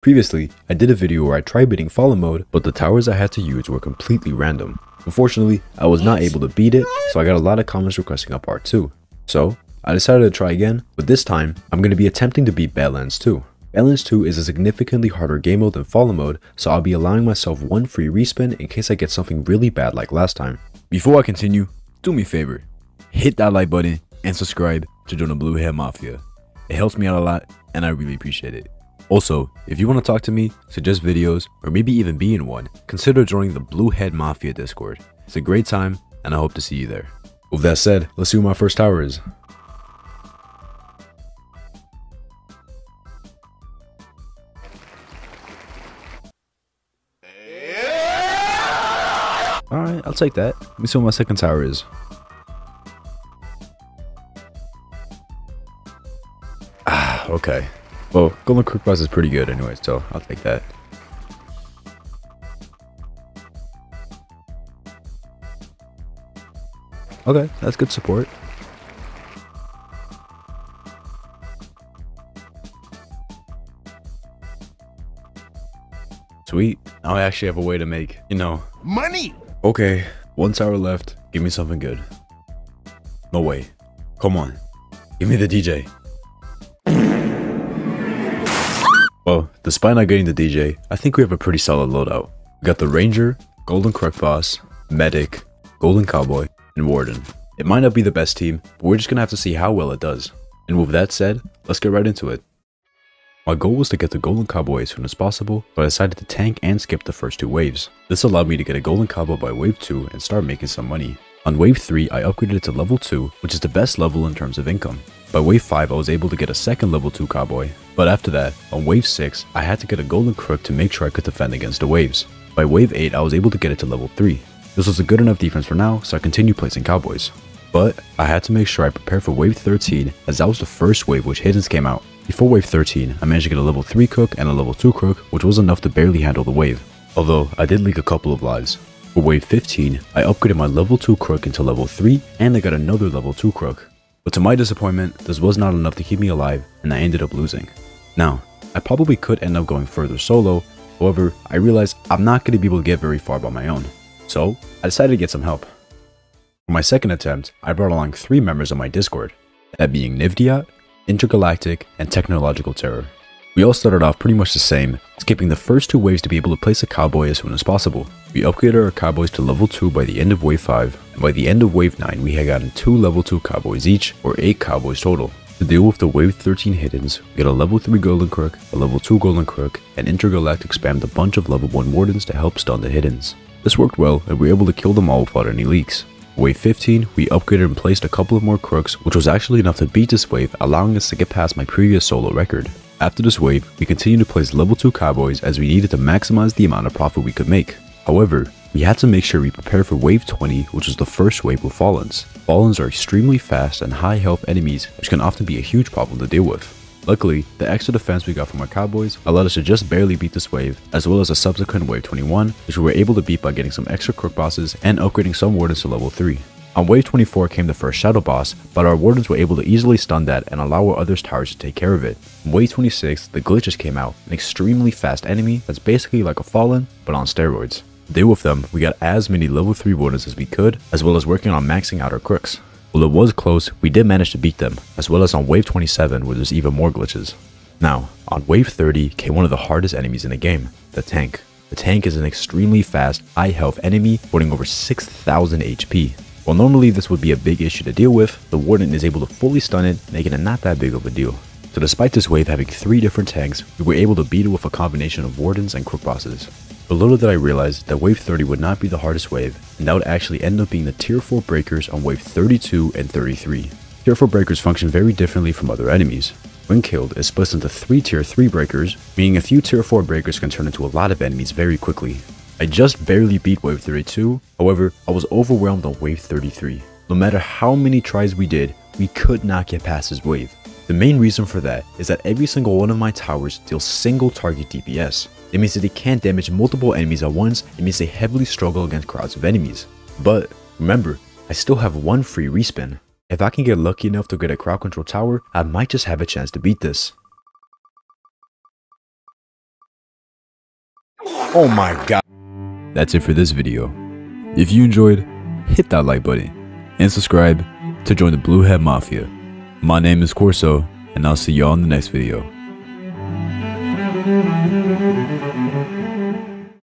Previously, I did a video where I tried beating Fallen mode, but the towers I had to use were completely random. Unfortunately, I was not able to beat it, so I got a lot of comments requesting a part 2. So, I decided to try again, but this time, I'm going to be attempting to beat Badlands 2. Badlands 2 is a significantly harder game mode than Fallen mode, so I'll be allowing myself one free respin in case I get something really bad like last time. Before I continue, do me a favor, hit that like button and subscribe to join the Blue Head Mafia. It helps me out a lot and I really appreciate it. Also, if you want to talk to me, suggest videos, or maybe even be in one, consider joining the Blue Head Mafia Discord. It's a great time, and I hope to see you there. With that said, let's see who my first tower is. Alright, I'll take that. Let me see what my second tower is. Ah, okay. Well, Golden Crook Boss is pretty good anyway, so I'll take that. Okay, that's good support. Sweet. Now I actually have a way to make, you know, Money! Okay, one tower left. Give me something good. No way. Come on. Give me the DJ. Well, despite not getting the DJ, I think we have a pretty solid loadout. We got the Ranger, Golden Crook Boss, Medic, Golden Cowboy, and Warden. It might not be the best team, but we're just gonna have to see how well it does. And with that said, let's get right into it. My goal was to get the Golden Cowboy as soon as possible, but I decided to tank and skip the first two waves. This allowed me to get a Golden Cowboy by wave 2 and start making some money. On wave 3, I upgraded it to level 2, which is the best level in terms of income. By wave 5, I was able to get a second level 2 Cowboy, but after that, on wave 6, I had to get a Golden Crook to make sure I could defend against the waves. By wave 8, I was able to get it to level 3. This was a good enough defense for now, so I continued placing Cowboys. But I had to make sure I prepared for wave 13 as that was the first wave which Hiddens came out. Before wave 13, I managed to get a level 3 Crook and a level 2 Crook, which was enough to barely handle the wave. Although, I did leak a couple of lives. For wave 15, I upgraded my level 2 Crook into level 3, and I got another level 2 Crook. But to my disappointment, this was not enough to keep me alive, and I ended up losing. Now, I probably could end up going further solo, however, I realized I'm not going to be able to get very far by my own. So, I decided to get some help. For my second attempt, I brought along three members of my Discord, that being Nivdiat, Intergalactic, and Technological Terror. We all started off pretty much the same, skipping the first two waves to be able to place a cowboy as soon as possible. We upgraded our cowboys to level 2 by the end of wave 5, and by the end of wave 9 we had gotten 2 level 2 cowboys each, or 8 cowboys total. To deal with the wave 13 hiddens, we got a level 3 golden crook, a level 2 golden crook, and Intergalactic spammed a bunch of level 1 wardens to help stun the hiddens. This worked well, and we were able to kill them all without any leaks. Wave 15, we upgraded and placed a couple of more crooks, which was actually enough to beat this wave, allowing us to get past my previous solo record. After this wave, we continued to place level 2 cowboys as we needed to maximize the amount of profit we could make. However, we had to make sure we prepare for wave 20, which was the first wave with Fallens. Fallens are extremely fast and high health enemies, which can often be a huge problem to deal with. Luckily, the extra defense we got from our cowboys allowed us to just barely beat this wave, as well as a subsequent wave 21, which we were able to beat by getting some extra crook bosses and upgrading some wardens to level 3. On wave 24 came the first shadow boss, but our wardens were able to easily stun that and allow our other towers to take care of it. On wave 26, the glitches came out, an extremely fast enemy that's basically like a fallen, but on steroids. Deal with them, we got as many level 3 wardens as we could, as well as working on maxing out our crooks. While it was close, we did manage to beat them, as well as on wave 27 where there's even more glitches. Now, on wave 30 came one of the hardest enemies in the game, the tank. The tank is an extremely fast, high health enemy, putting over 6000 HP. While normally this would be a big issue to deal with, the Warden is able to fully stun it, making it not that big of a deal. So despite this wave having 3 different tanks, we were able to beat it with a combination of Wardens and Crook bosses. But little did I realize that wave 30 would not be the hardest wave, and that would actually end up being the tier 4 breakers on wave 32 and 33. Tier 4 breakers function very differently from other enemies. When killed, it splits into 3 tier 3 breakers, meaning a few tier 4 breakers can turn into a lot of enemies very quickly. I just barely beat wave 32, however, I was overwhelmed on wave 33. No matter how many tries we did, we could not get past this wave. The main reason for that is that every single one of my towers deals single target DPS. It means that they can't damage multiple enemies at once, it means they heavily struggle against crowds of enemies. But remember, I still have one free respin. If I can get lucky enough to get a crowd control tower, I might just have a chance to beat this. Oh my god. That's it for this video. If you enjoyed, hit that like button and subscribe to join the Bluehead Mafia. My name is Corso, and I'll see y'all in the next video.